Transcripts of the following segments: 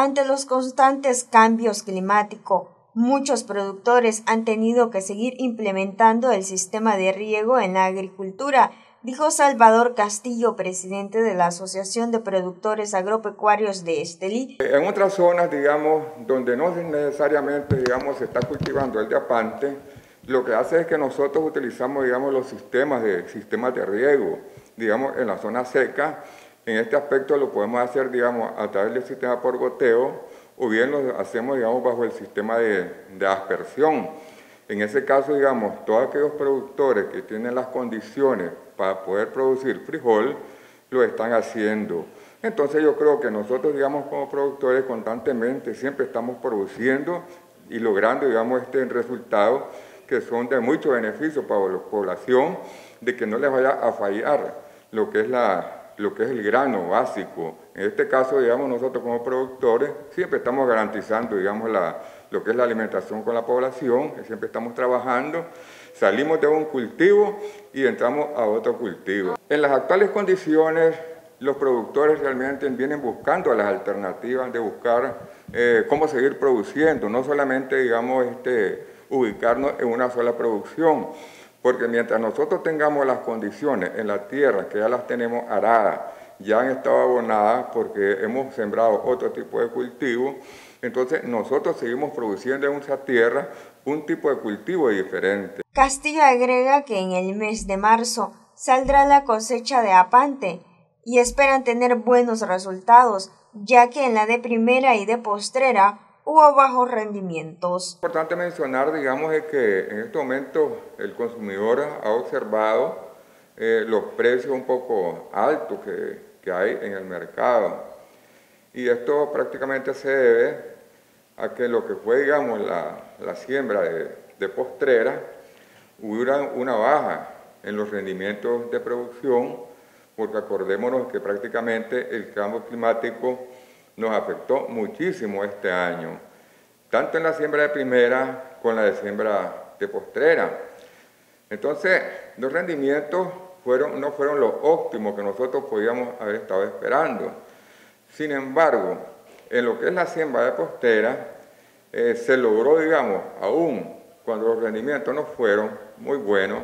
Ante los constantes cambios climáticos, muchos productores han tenido que seguir implementando el sistema de riego en la agricultura, dijo Salvador Castillo, presidente de la Asociación de Productores Agropecuarios de Estelí. En otras zonas, digamos, donde no necesariamente, digamos, se está cultivando el diapante, lo que hace es que nosotros utilizamos, digamos, los sistemas de, sistemas de riego, digamos, en la zona seca. En este aspecto lo podemos hacer, digamos, a través del sistema por goteo o bien lo hacemos, digamos, bajo el sistema de, de aspersión. En ese caso, digamos, todos aquellos productores que tienen las condiciones para poder producir frijol, lo están haciendo. Entonces yo creo que nosotros, digamos, como productores constantemente siempre estamos produciendo y logrando, digamos, este resultado que son de mucho beneficio para la población, de que no les vaya a fallar lo que es, la, lo que es el grano básico. En este caso, digamos, nosotros como productores siempre estamos garantizando, digamos, la, lo que es la alimentación con la población, siempre estamos trabajando, salimos de un cultivo y entramos a otro cultivo. En las actuales condiciones, los productores realmente vienen buscando las alternativas de buscar eh, cómo seguir produciendo, no solamente, digamos, este, ubicarnos en una sola producción, porque mientras nosotros tengamos las condiciones en la tierra, que ya las tenemos aradas, ya han estado abonadas porque hemos sembrado otro tipo de cultivo, entonces nosotros seguimos produciendo en esa tierra un tipo de cultivo diferente. Castillo agrega que en el mes de marzo saldrá la cosecha de apante y esperan tener buenos resultados, ya que en la de primera y de postrera hubo bajos rendimientos. Es importante mencionar, digamos, que en este momento el consumidor ha observado eh, los precios un poco altos que, que, hay en el mercado. Y esto prácticamente se debe a que lo que fue, digamos, la, la siembra de, de postrera, hubiera una baja en los rendimientos de producción, porque acordémonos que prácticamente el cambio climático nos afectó muchísimo este año, tanto en la siembra de primera como en la de siembra de postrera. Entonces, los rendimientos no fueron los óptimos que nosotros podíamos haber estado esperando. Sin embargo, en lo que es la siembra de postrera, eh, se logró, digamos, aún cuando los rendimientos no fueron muy buenos,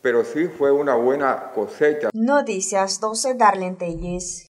pero sí fue una buena cosecha. Noticias 12 Darlene Telles.